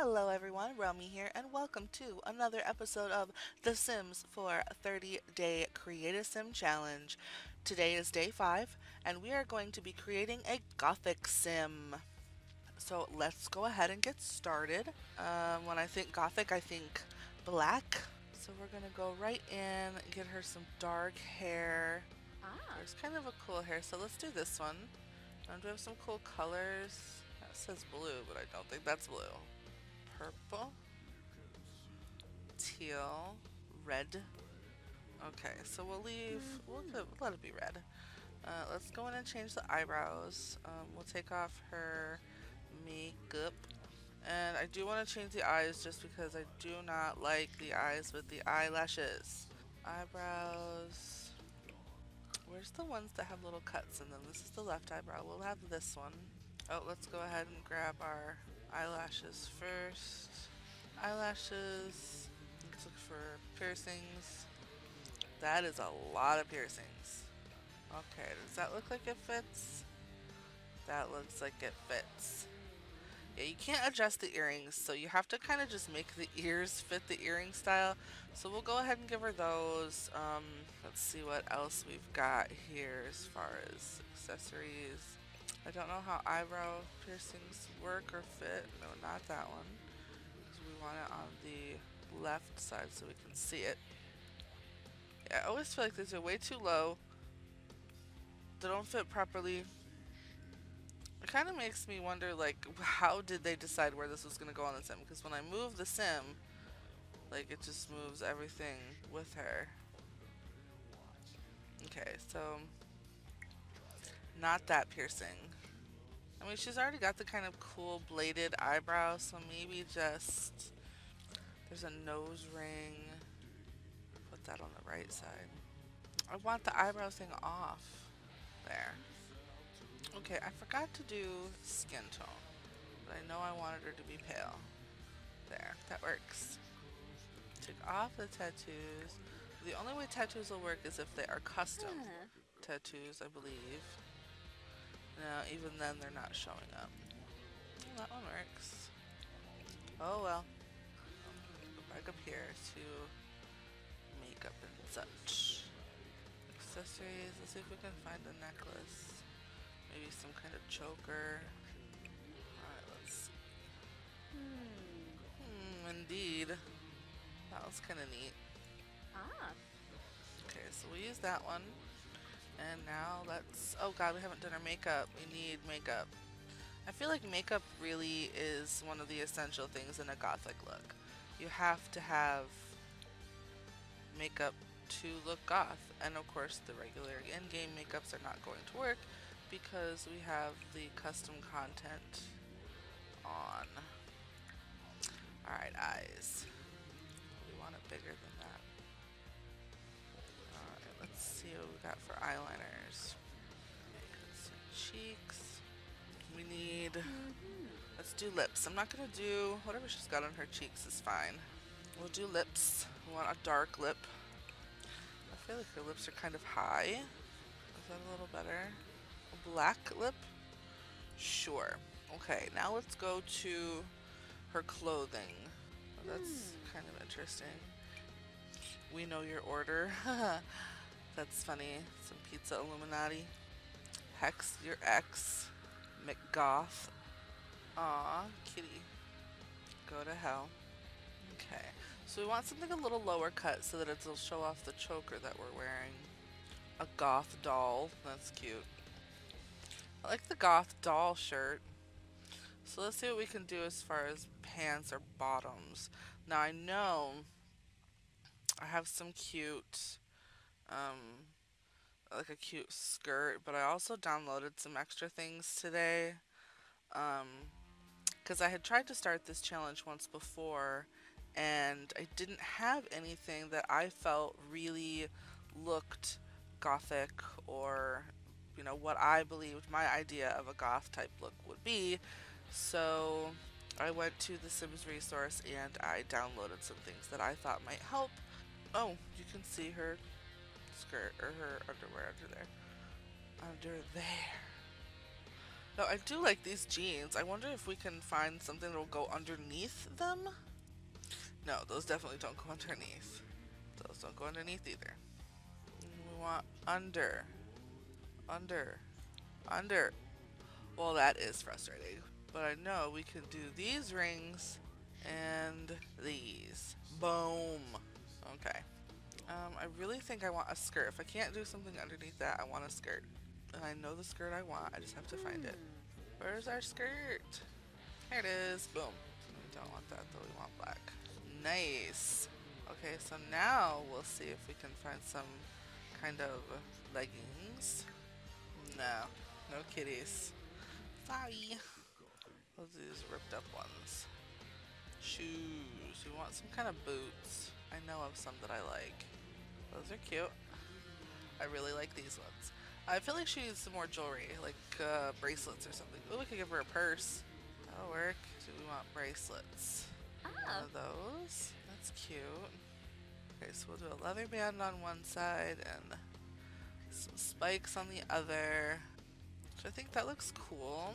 Hello everyone, Romy here, and welcome to another episode of The Sims 4 30 Day Create a Sim Challenge. Today is day 5, and we are going to be creating a Gothic Sim. So let's go ahead and get started. Um, when I think Gothic, I think black. So we're gonna go right in, get her some dark hair. Ah. There's kind of a cool hair, so let's do this one. Um, do we have some cool colors? That says blue, but I don't think that's blue. Purple. Teal. Red. Okay, so we'll leave, we'll let it be red. Uh, let's go in and change the eyebrows. Um, we'll take off her makeup. And I do want to change the eyes just because I do not like the eyes with the eyelashes. Eyebrows. Where's the ones that have little cuts in them? This is the left eyebrow. We'll have this one. Oh, let's go ahead and grab our eyelashes first. Eyelashes. Let's look for piercings. That is a lot of piercings. Okay, does that look like it fits? That looks like it fits. Yeah, you can't adjust the earrings, so you have to kind of just make the ears fit the earring style. So we'll go ahead and give her those. Um, let's see what else we've got here as far as accessories. I don't know how eyebrow piercings work or fit. No, not that one. Because we want it on the left side so we can see it. Yeah, I always feel like these are way too low. They don't fit properly. It kind of makes me wonder, like, how did they decide where this was going to go on the sim? Because when I move the sim, like, it just moves everything with her. Okay, so not that piercing. I mean, she's already got the kind of cool bladed eyebrow, so maybe just there's a nose ring. Put that on the right side. I want the eyebrow thing off. There. Okay, I forgot to do skin tone, but I know I wanted her to be pale. There, that works. Take off the tattoos. The only way tattoos will work is if they are custom Ah. tattoos, I believe. No, even then they're not showing up. Oh, that one works. Oh well. Go back up here to makeup and such. Accessories. Let's see if we can find a necklace. Maybe some kind of choker. Alright, let's see. Hmm. Hmm, indeed. That was kind of neat. Ah. Okay, so we use that one. And now let's. Oh god, we haven't done our makeup. We need makeup. I feel like makeup really is one of the essential things in a gothic look. You have to have makeup to look goth. And of course, the regular in game makeups are not going to work because we have the custom content on. Alright, eyes. We want it bigger than we got for eyeliners. Cheeks. We need. Mhm. Let's do lips. I'm not gonna do whatever she's got on her cheeks is fine. We'll do lips. We want a dark lip. I feel like her lips are kind of high. Is that a little better? A black lip? Sure. Okay, now let's go to her clothing. Oh, that's kind of interesting. We know your order. that's funny. Some pizza Illuminati. Hex your ex. McGoth. Aw, kitty. Go to hell. Okay. So we want something a little lower cut so that it'll show off the choker that we're wearing. A goth doll. That's cute. I like the goth doll shirt. So let's see what we can do as far as pants or bottoms. Now I know I have some cute, um, like a cute skirt, but I also downloaded some extra things today. Um, because I had tried to start this challenge once before and I didn't have anything that I felt really looked gothic or you know what I believed my idea of a goth type look would be. So I went to the Sims resource and I downloaded some things that I thought might help. Oh, you can see her skirt or her underwear under there. Under there. Now, I do like these jeans. I wonder if we can find something that will go underneath them? No, those definitely don't go underneath. Those don't go underneath either. We want under. Under. Under. Well, that is frustrating. But I know we can do these rings and these. Boom. Okay. Um, I really think I want a skirt. If I can't do something underneath that, I want a skirt. And I know the skirt I want. I just have to find it. Where's our skirt? Here it is. Boom. We don't want that though. We want black. Nice. Okay, so now we'll see if we can find some kind of leggings. No. No kitties. Sorry. Those are these ripped up ones. Shoes. We want some kind of boots. I know of some that I like. Those are cute. I really like these ones. I feel like she needs some more jewelry, like uh, bracelets or something. Oh, we could give her a purse. That'll work. Do we want bracelets? One Ah. of those. That's cute. Okay, so we'll do a leather band on one side and some spikes on the other. So I think that looks cool.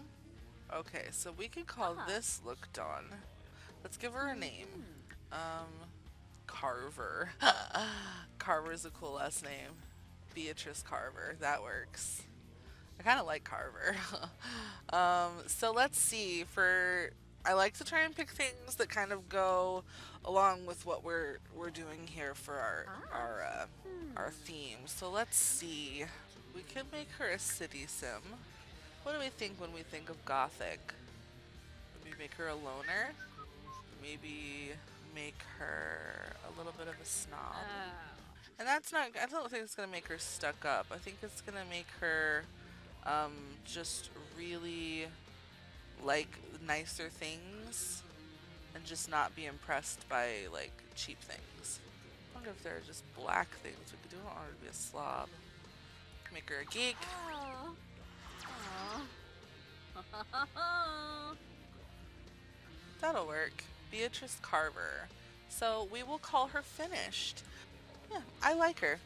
Okay, so we could call Ah. this look done. Let's give her a name. Um, Carver. Carver's a cool last name. Beatrice Carver. That works. I kind of like Carver. um, so let's see. For I like to try and pick things that kind of go along with what we're we're doing here for our Ah. our uh, Hmm. our theme. So let's see. We could make her a city sim. What do we think when we think of gothic? Maybe make her a loner. Maybe make her a little bit of a snob. Oh. And that's not, I don't think it's going to make her stuck up. I think it's going to make her um, just really like nicer things and just not be impressed by like cheap things. I wonder if there are just black things we could do. I don't want her to be a slob. Make her a geek. That'll work. Beatrice Carver. So we will call her finished. Yeah, I like her.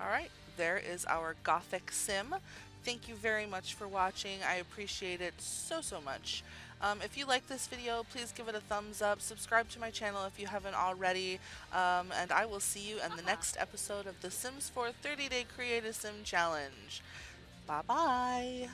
All right, there is our Gothic sim. Thank you very much for watching. I appreciate it so, so much. Um, if you like this video, please give it a thumbs up. Subscribe to my channel if you haven't already. Um, and I will see you in the next episode of The Sims 4 30 Day Create a Sim Challenge. Bye bye.